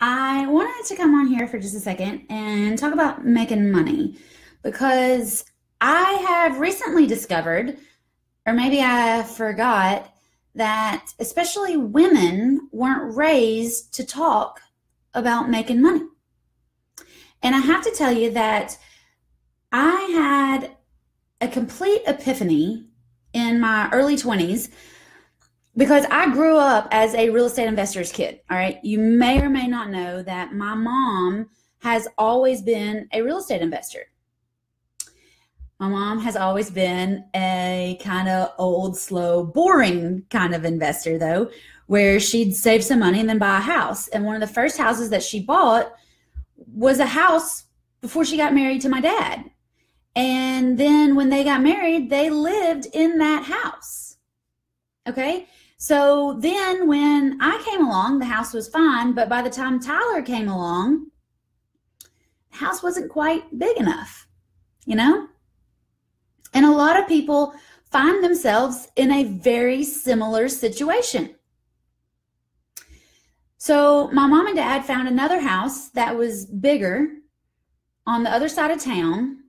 I wanted to come on here for just a second and talk about making money because I have recently discovered, or maybe I forgot, that especially women weren't raised to talk about making money. And I have to tell you that I had a complete epiphany in my early 20s because I grew up as a real estate investor's kid. All right. You may or may not know that my mom has always been a real estate investor. My mom has always been a kind of old, slow, boring kind of investor, though, where she'd save some money and then buy a house. And one of the first houses that she bought was a house before she got married to my dad. And then when they got married, they lived in that house. Okay. So then when I came along, the house was fine. But by the time Tyler came along, the house wasn't quite big enough, you know? And a lot of people find themselves in a very similar situation. So my mom and dad found another house that was bigger on the other side of town.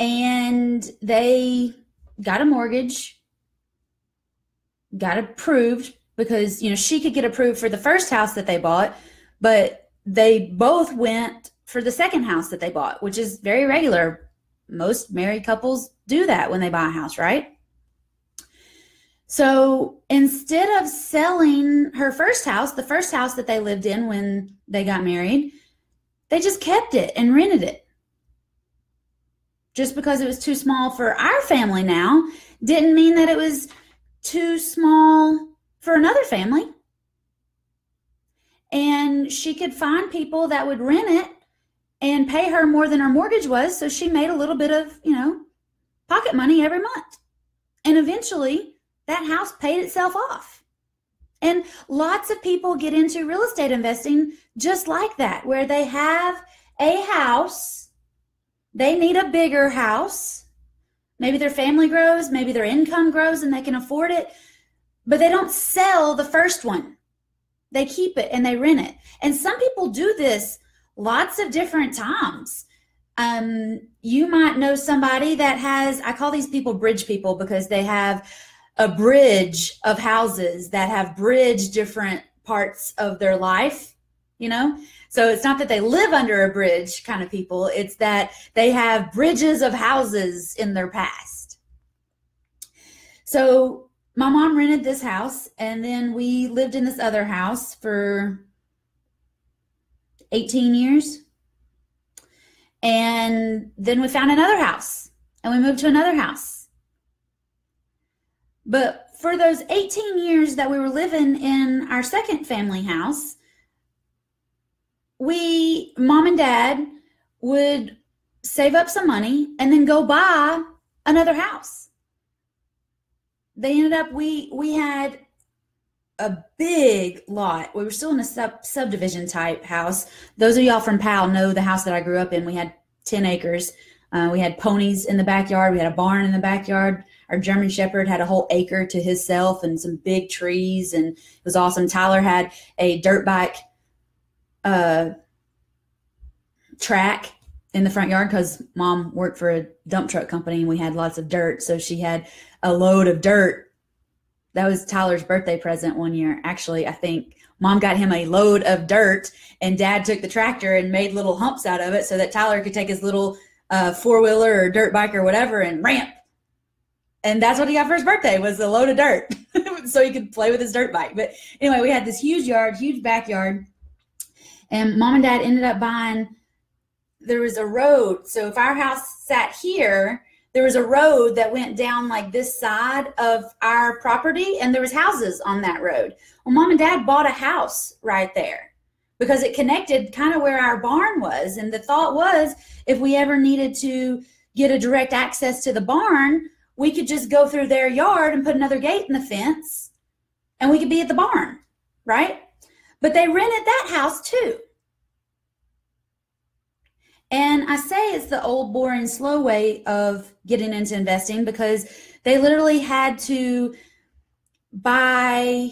And they got a mortgage got approved because you know she could get approved for the first house that they bought but they both went for the second house that they bought which is very regular. Most married couples do that when they buy a house right? So instead of selling her first house the first house that they lived in when they got married they just kept it and rented it. Just because it was too small for our family now didn't mean that it was too small for another family. And she could find people that would rent it and pay her more than her mortgage was. So she made a little bit of, you know, pocket money every month. And eventually that house paid itself off. And lots of people get into real estate investing just like that, where they have a house, they need a bigger house, Maybe their family grows, maybe their income grows and they can afford it, but they don't sell the first one. They keep it and they rent it. And some people do this lots of different times. Um, you might know somebody that has, I call these people bridge people because they have a bridge of houses that have bridged different parts of their life, you know? So it's not that they live under a bridge kind of people, it's that they have bridges of houses in their past. So my mom rented this house and then we lived in this other house for 18 years. And then we found another house and we moved to another house. But for those 18 years that we were living in our second family house, we, mom and dad, would save up some money and then go buy another house. They ended up we we had a big lot. We were still in a sub, subdivision type house. Those of y'all from Powell know the house that I grew up in. We had 10 acres. Uh, we had ponies in the backyard. We had a barn in the backyard. Our German Shepherd had a whole acre to himself and some big trees, and it was awesome. Tyler had a dirt bike uh, track in the front yard because mom worked for a dump truck company and we had lots of dirt. So she had a load of dirt. That was Tyler's birthday present one year. Actually, I think mom got him a load of dirt and dad took the tractor and made little humps out of it so that Tyler could take his little uh, four wheeler or dirt bike or whatever and ramp. And that's what he got for his birthday was a load of dirt so he could play with his dirt bike. But anyway, we had this huge yard, huge backyard and mom and dad ended up buying, there was a road. So if our house sat here, there was a road that went down like this side of our property and there was houses on that road. Well, mom and dad bought a house right there because it connected kind of where our barn was. And the thought was if we ever needed to get a direct access to the barn, we could just go through their yard and put another gate in the fence and we could be at the barn, right? But they rented that house too. And I say it's the old, boring, slow way of getting into investing because they literally had to buy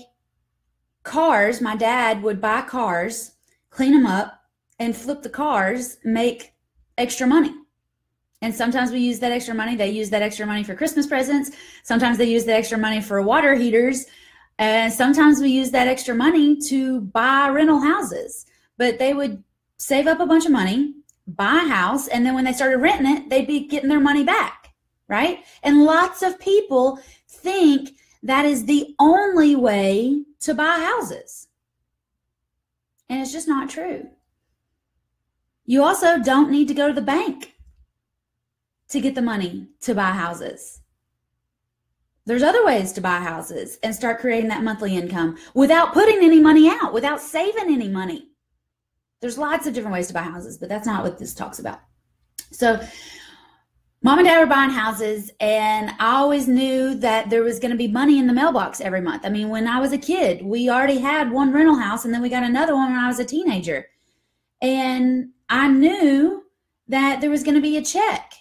cars. My dad would buy cars clean them up, and flip the cars, make extra money. And sometimes we use that extra money. They use that extra money for Christmas presents. Sometimes they use that extra money for water heaters. And sometimes we use that extra money to buy rental houses. But they would save up a bunch of money, buy a house, and then when they started renting it, they'd be getting their money back, right? And lots of people think that is the only way to buy houses. And it's just not true. You also don't need to go to the bank to get the money to buy houses. There's other ways to buy houses and start creating that monthly income without putting any money out, without saving any money. There's lots of different ways to buy houses, but that's not what this talks about. So, mom and dad were buying houses, and I always knew that there was going to be money in the mailbox every month. I mean, when I was a kid, we already had one rental house, and then we got another one when I was a teenager. And I knew that there was going to be a check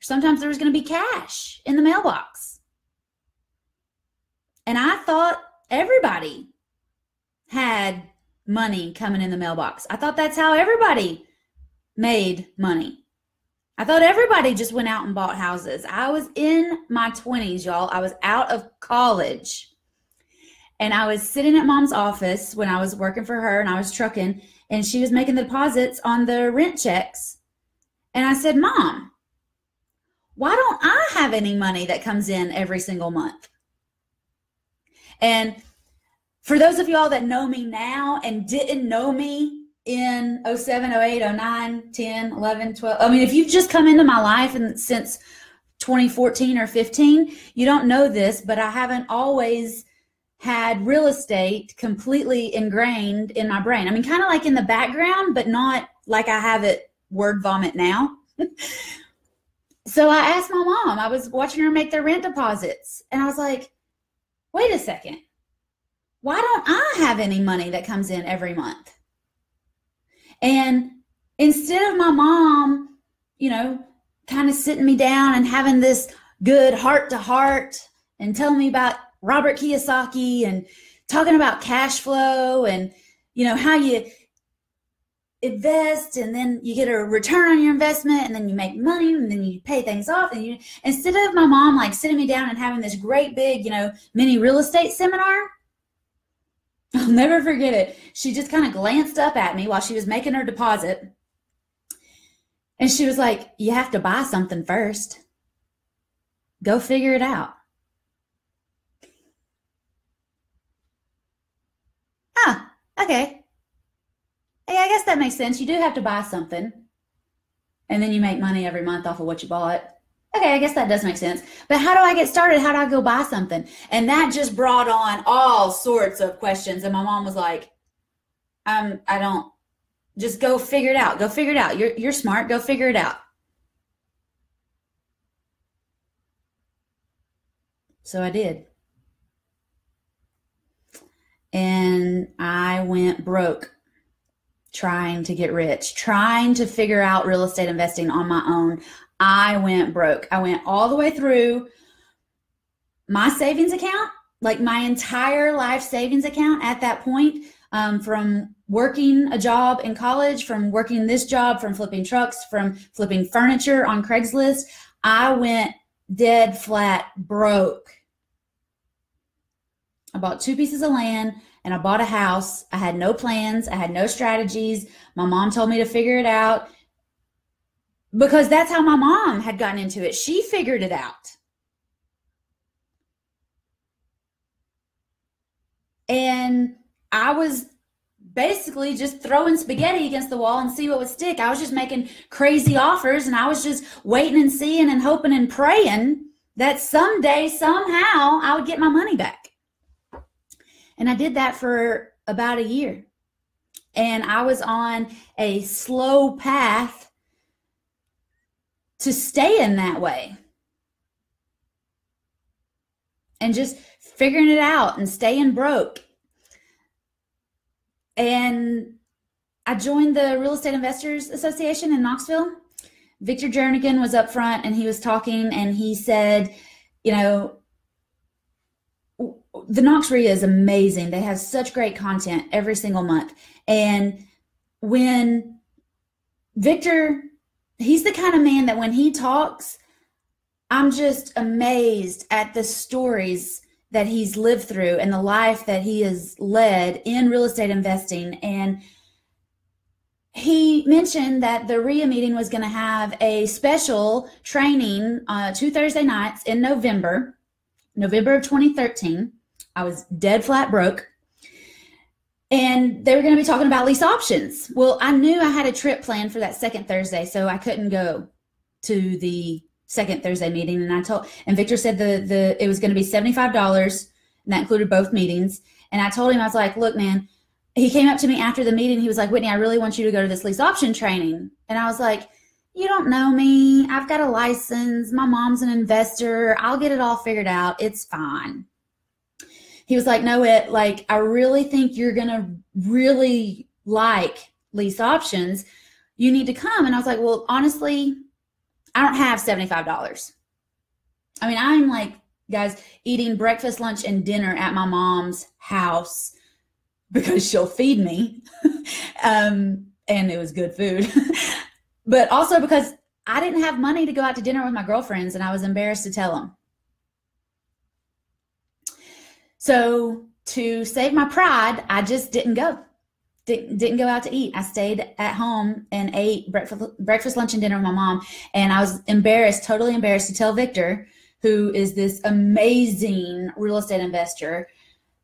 Sometimes there was going to be cash in the mailbox. And I thought everybody had money coming in the mailbox. I thought that's how everybody made money. I thought everybody just went out and bought houses. I was in my 20s, y'all. I was out of college. And I was sitting at mom's office when I was working for her and I was trucking, and she was making the deposits on the rent checks. And I said, Mom, why don't I have any money that comes in every single month? And for those of y'all that know me now and didn't know me in 07, 08, 09, 10, 11, 12, I mean, if you've just come into my life and since 2014 or 15, you don't know this, but I haven't always had real estate completely ingrained in my brain. I mean, kind of like in the background, but not like I have it word vomit now. So I asked my mom, I was watching her make their rent deposits, and I was like, wait a second. Why don't I have any money that comes in every month? And instead of my mom, you know, kind of sitting me down and having this good heart to heart and telling me about Robert Kiyosaki and talking about cash flow and, you know, how you invest and then you get a return on your investment and then you make money and then you pay things off and you instead of my mom like sitting me down and having this great big you know mini real estate seminar i'll never forget it. She just kind of glanced up at me while she was making her deposit and she was like you have to buy something first. Go figure it out. Huh okay Hey, I guess that makes sense. You do have to buy something, and then you make money every month off of what you bought. Okay, I guess that does make sense. But how do I get started? How do I go buy something? And that just brought on all sorts of questions. And my mom was like, um, I don't just go figure it out. Go figure it out. You're you're smart. Go figure it out. So I did. And I went broke trying to get rich, trying to figure out real estate investing on my own. I went broke. I went all the way through my savings account, like my entire life savings account at that point, um, from working a job in college, from working this job, from flipping trucks, from flipping furniture on Craigslist. I went dead flat broke. I bought two pieces of land and I bought a house. I had no plans, I had no strategies. My mom told me to figure it out because that's how my mom had gotten into it. She figured it out. And I was basically just throwing spaghetti against the wall and see what would stick. I was just making crazy offers and I was just waiting and seeing and hoping and praying that someday, somehow, I would get my money back. And I did that for about a year. And I was on a slow path to stay in that way. And just figuring it out and staying broke. And I joined the Real Estate Investors Association in Knoxville. Victor Jernigan was up front and he was talking and he said, you know, the Knox REIA is amazing. They have such great content every single month. And when Victor, he's the kind of man that when he talks, I'm just amazed at the stories that he's lived through and the life that he has led in real estate investing. And he mentioned that the REIA meeting was going to have a special training uh, two Thursday nights in November, November of 2013. I was dead flat broke. And they were going to be talking about lease options. Well, I knew I had a trip planned for that second Thursday, so I couldn't go to the second Thursday meeting. And I told, and Victor said the the it was going to be seventy five dollars, and that included both meetings. And I told him I was like, look, man. He came up to me after the meeting. He was like, Whitney, I really want you to go to this lease option training. And I was like, you don't know me. I've got a license. My mom's an investor. I'll get it all figured out. It's fine he was like, no, it like, I really think you're going to really like lease options. You need to come. And I was like, well, honestly, I don't have $75. I mean, I'm like, guys, eating breakfast, lunch, and dinner at my mom's house because she'll feed me. um, and it was good food. but also because I didn't have money to go out to dinner with my girlfriends and I was embarrassed to tell them. So to save my pride, I just didn't go. Didn't, go out to eat. I stayed at home and ate breakfast, breakfast, lunch, and dinner with my mom. And I was embarrassed, totally embarrassed to tell Victor, who is this amazing real estate investor,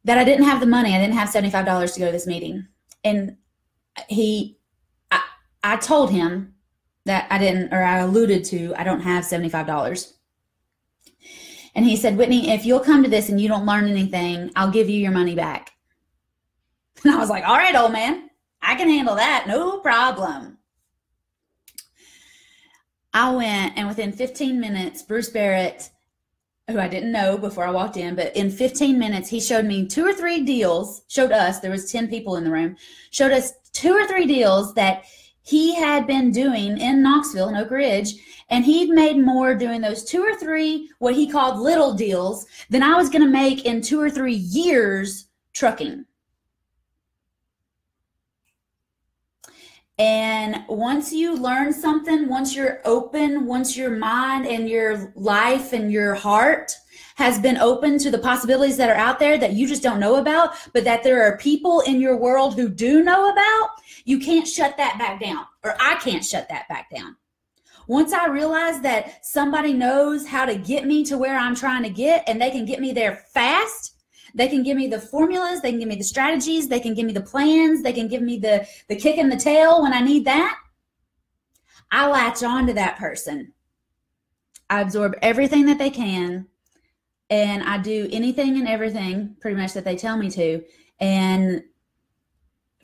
that I didn't have the money. I didn't have $75 to go to this meeting. And he, I, I told him that I didn't, or I alluded to, I don't have $75. And he said, Whitney, if you'll come to this and you don't learn anything, I'll give you your money back. And I was like, all right, old man, I can handle that. No problem. I went, and within 15 minutes, Bruce Barrett, who I didn't know before I walked in, but in 15 minutes, he showed me two or three deals, showed us, there was 10 people in the room, showed us two or three deals that he had been doing in Knoxville and Oak Ridge and he'd made more doing those two or three, what he called little deals, than I was going to make in two or three years trucking. And once you learn something, once you're open, once your mind and your life and your heart has been open to the possibilities that are out there that you just don't know about, but that there are people in your world who do know about, you can't shut that back down, or I can't shut that back down. Once I realize that somebody knows how to get me to where I'm trying to get and they can get me there fast, they can give me the formulas, they can give me the strategies, they can give me the plans, they can give me the the kick in the tail when I need that. I latch on to that person. I absorb everything that they can and I do anything and everything pretty much that they tell me to. And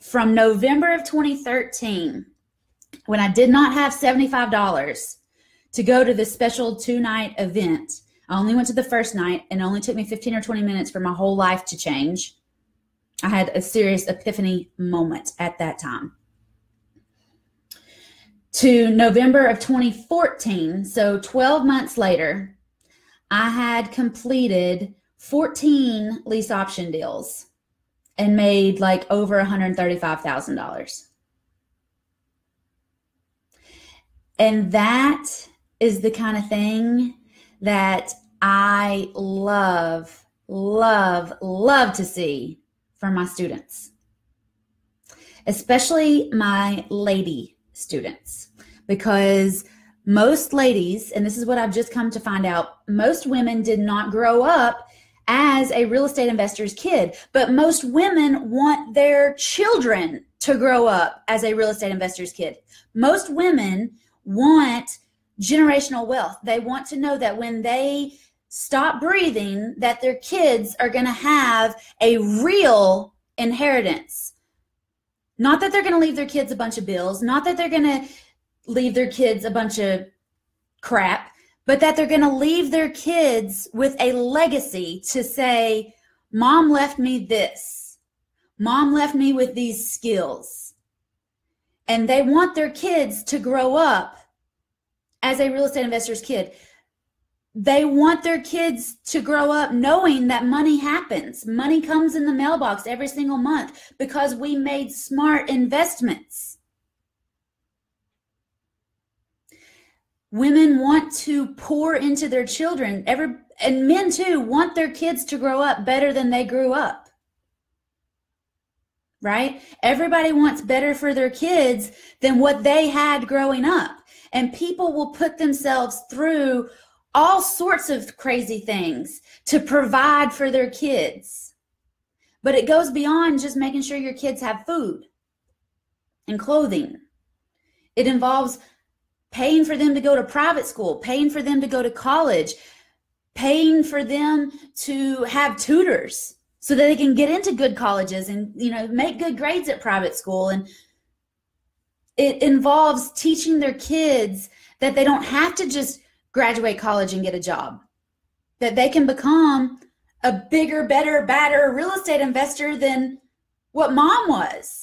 from November of 2013 when I did not have $75 to go to this special two night event, I only went to the first night and it only took me 15 or 20 minutes for my whole life to change. I had a serious epiphany moment at that time. To November of 2014, so 12 months later, I had completed 14 lease option deals and made like over $135,000. And that is the kind of thing that I love, love, love to see from my students, especially my lady students, because most ladies, and this is what I've just come to find out, most women did not grow up as a real estate investor's kid, but most women want their children to grow up as a real estate investor's kid. Most women want generational wealth. They want to know that when they stop breathing that their kids are going to have a real inheritance. Not that they're going to leave their kids a bunch of bills, not that they're going to leave their kids a bunch of crap, but that they're going to leave their kids with a legacy to say, Mom left me this. Mom left me with these skills and they want their kids to grow up as a real estate investor's kid. They want their kids to grow up knowing that money happens. Money comes in the mailbox every single month because we made smart investments. Women want to pour into their children. Every and men too want their kids to grow up better than they grew up. Right? Everybody wants better for their kids than what they had growing up. And people will put themselves through all sorts of crazy things to provide for their kids. But it goes beyond just making sure your kids have food and clothing. It involves paying for them to go to private school, paying for them to go to college, paying for them to have tutors so that they can get into good colleges and you know make good grades at private school. And it involves teaching their kids that they don't have to just graduate college and get a job that they can become a bigger better badder real estate investor than what mom was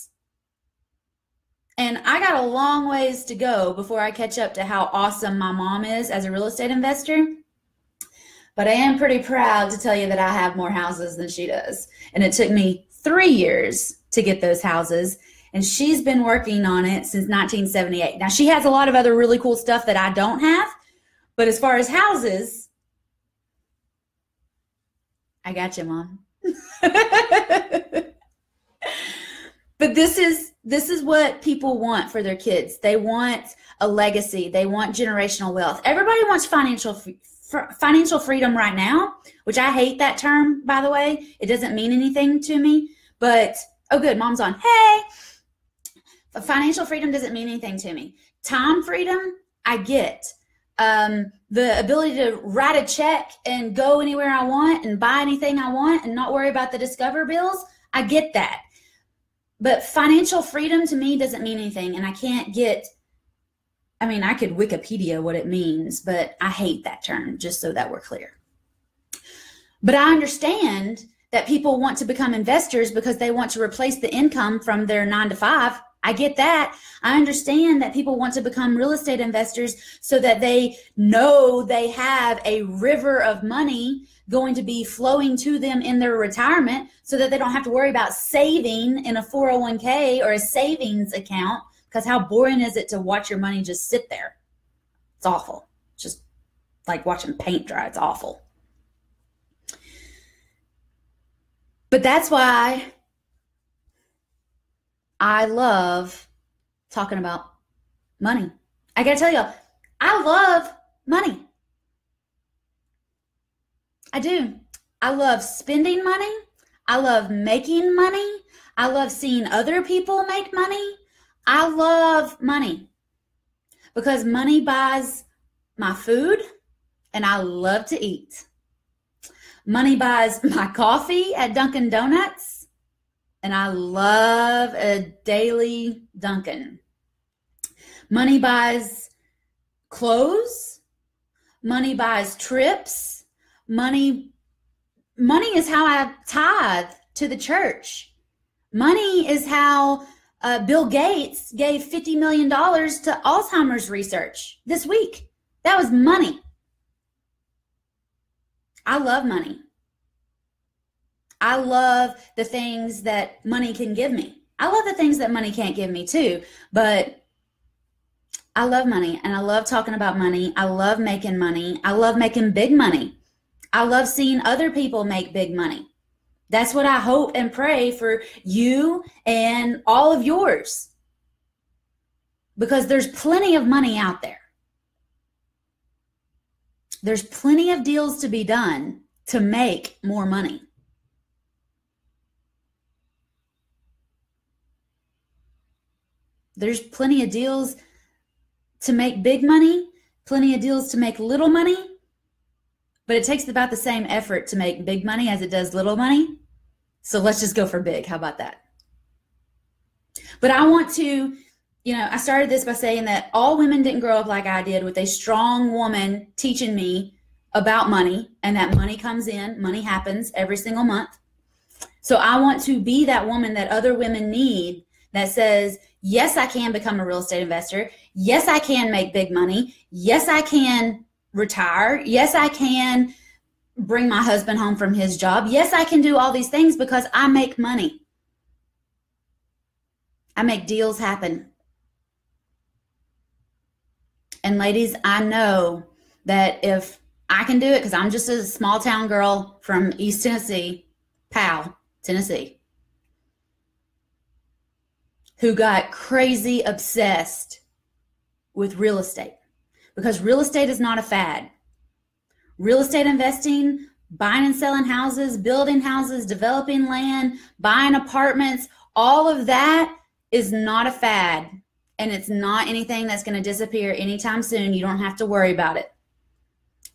and i got a long ways to go before i catch up to how awesome my mom is as a real estate investor but I am pretty proud to tell you that I have more houses than she does. And it took me three years to get those houses. And she's been working on it since 1978. Now, she has a lot of other really cool stuff that I don't have. But as far as houses, I got you, mom. but this is this is what people want for their kids. They want a legacy. They want generational wealth. Everybody wants financial financial freedom right now, which I hate that term, by the way. It doesn't mean anything to me. But, oh, good, mom's on. Hey, financial freedom doesn't mean anything to me. Time freedom, I get. Um, the ability to write a check and go anywhere I want and buy anything I want and not worry about the Discover bills, I get that. But financial freedom to me doesn't mean anything. And I can't get I mean, I could Wikipedia what it means, but I hate that term, just so that we're clear. But I understand that people want to become investors because they want to replace the income from their nine to five. I get that. I understand that people want to become real estate investors so that they know they have a river of money going to be flowing to them in their retirement so that they don't have to worry about saving in a 401k or a savings account because how boring is it to watch your money just sit there? It's awful. Just like watching paint dry. It's awful. But that's why I love talking about money. I got to tell y'all, I love money. I do. I love spending money. I love making money. I love seeing other people make money. I love money because money buys my food and I love to eat. Money buys my coffee at Dunkin' Donuts and I love a daily Dunkin'. Money buys clothes. Money buys trips. Money money is how I tithe to the church. Money is how uh, Bill Gates gave $50 million to Alzheimer's research this week. That was money. I love money. I love the things that money can give me. I love the things that money can't give me too, but I love money and I love talking about money. I love making money. I love making big money. I love seeing other people make big money. That's what I hope and pray for you and all of yours. Because there's plenty of money out there. There's plenty of deals to be done to make more money. There's plenty of deals to make big money, plenty of deals to make little money, but it takes about the same effort to make big money as it does little money. So let's just go for big. How about that? But I want to, you know, I started this by saying that all women didn't grow up like I did with a strong woman teaching me about money and that money comes in, money happens every single month. So I want to be that woman that other women need that says, yes, I can become a real estate investor. Yes, I can make big money. Yes, I can retire. Yes, I can bring my husband home from his job. Yes, I can do all these things because I make money. I make deals happen. And ladies, I know that if I can do it, because I'm just a small town girl from East Tennessee, Powell, Tennessee, who got crazy obsessed with real estate because real estate is not a fad. Real estate investing, buying and selling houses, building houses, developing land, buying apartments, all of that is not a fad. And it's not anything that's going to disappear anytime soon. You don't have to worry about it.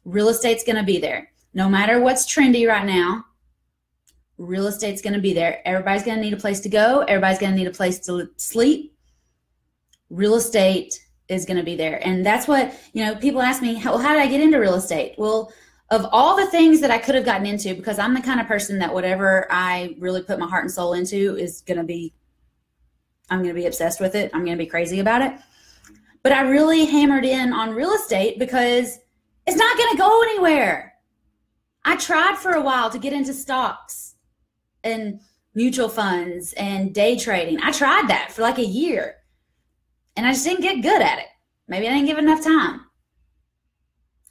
Real estate's going to be there. No matter what's trendy right now, real estate's going to be there. Everybody's going to need a place to go. Everybody's going to need a place to sleep. Real estate is going to be there. And that's what, you know, people ask me, how, how did I get into real estate? Well, of all the things that I could have gotten into, because I'm the kind of person that whatever I really put my heart and soul into is going to be, I'm going to be obsessed with it. I'm going to be crazy about it. But I really hammered in on real estate because it's not going to go anywhere. I tried for a while to get into stocks and mutual funds and day trading. I tried that for like a year and I just didn't get good at it. Maybe I didn't give enough time.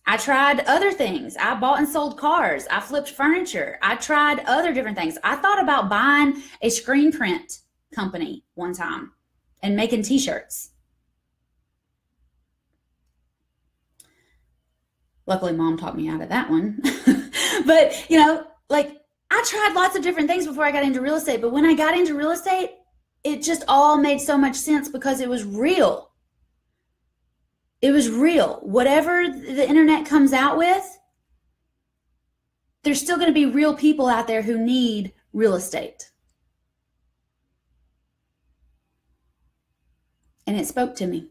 I tried other things. I bought and sold cars. I flipped furniture. I tried other different things. I thought about buying a screen print company one time and making t shirts. Luckily, mom taught me out of that one. but, you know, like I tried lots of different things before I got into real estate. But when I got into real estate, it just all made so much sense because it was real. It was real. Whatever the internet comes out with, there's still going to be real people out there who need real estate. And it spoke to me.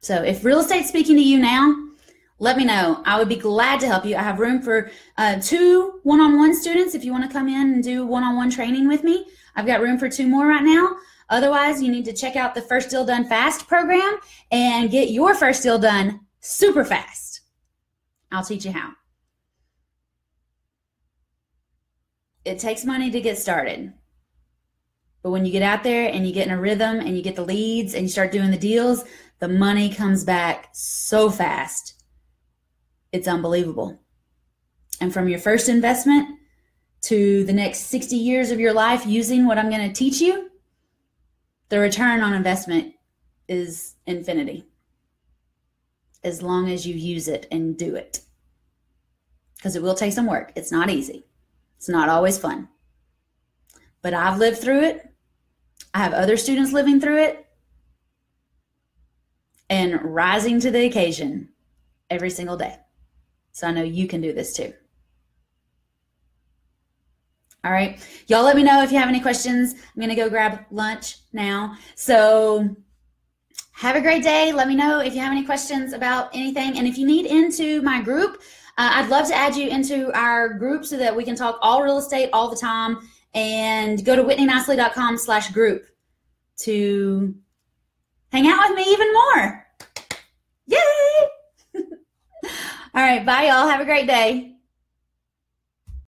So if real estate's speaking to you now, let me know. I would be glad to help you. I have room for uh, two one on one students if you want to come in and do one on one training with me. I've got room for two more right now. Otherwise, you need to check out the First Deal Done Fast program and get your first deal done super fast. I'll teach you how. It takes money to get started. But when you get out there and you get in a rhythm and you get the leads and you start doing the deals, the money comes back so fast. It's unbelievable. And from your first investment to the next 60 years of your life using what I'm going to teach you, the return on investment is infinity as long as you use it and do it. Because it will take some work. It's not easy, it's not always fun. But I've lived through it. I have other students living through it and rising to the occasion every single day. So I know you can do this too. All right. Y'all let me know if you have any questions. I'm going to go grab lunch now. So have a great day. Let me know if you have any questions about anything. And if you need into my group, uh, I'd love to add you into our group so that we can talk all real estate all the time. And go to whitneynicely.com slash group to hang out with me even more. All right. Bye, y'all. Have a great day.